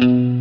Mm-hmm.